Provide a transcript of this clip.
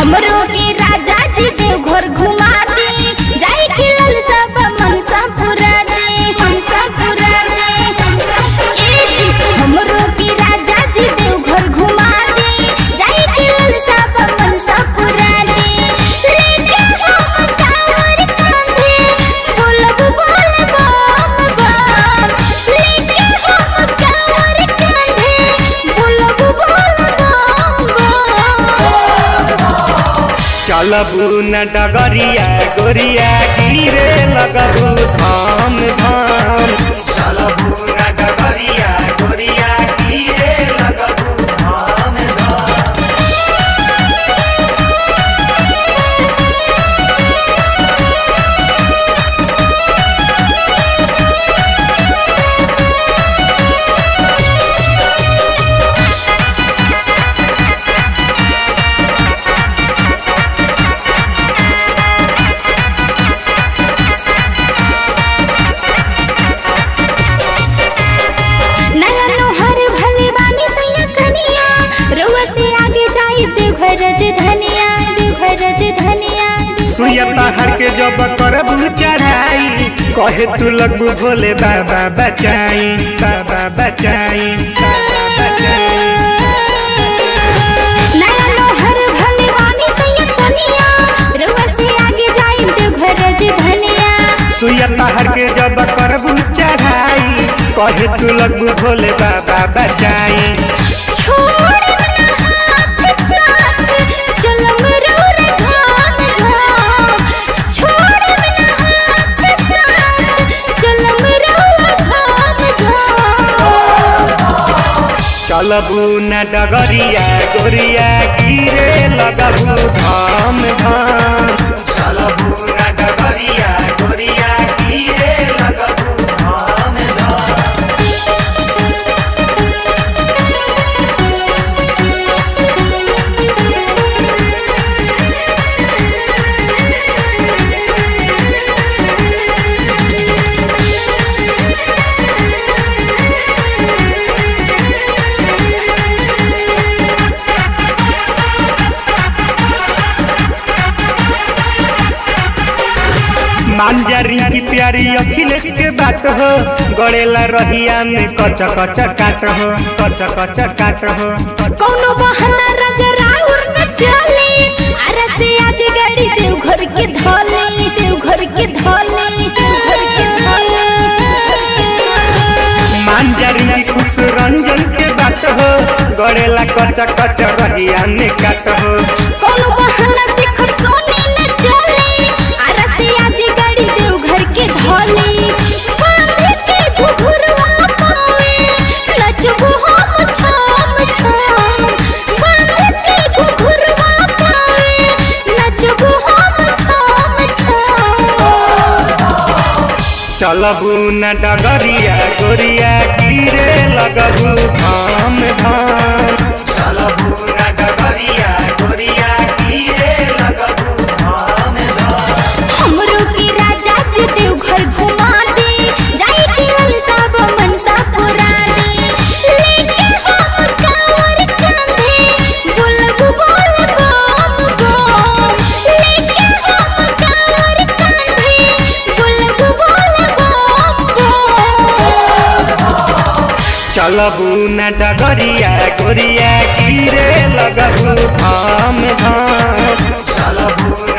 हमरो के राजा जी देव घर घर चलबू न डगरिया गोरिया गिरे लगबू धाम धाम। सुइया पहाड़ के जब करबू चढ़ाई कहे तू लगबू भोले बाबा बचाई बाबा बचाई बाबा बचाई। सुइया पहाड़ के जब करबू चढ़ाई कहे तू लगबू भोले बाबा बचाई। चलबू न डगरिया गोरिया गिरे लगबू धाम धाम मांजरी की प्यारी अखिलेश के बात हो। गड़ेला रहिया में कच कच काट हो कच कच काट हो। कौनो बहाना राजा राउर न चले अरे से आज गाड़ी देव घर के धोले देव घर के धोले देव घर के धोले। मांजरी की खुश रंजन के बात हो। गड़ेला कच कच रहिया में काट हो। कौनो बहाना से चलबू न डगरिया गोरिया गिरे लगबू धाम धाम चलबू न डगरिया गोरिया गिरे लगबू धाम धाम चलबू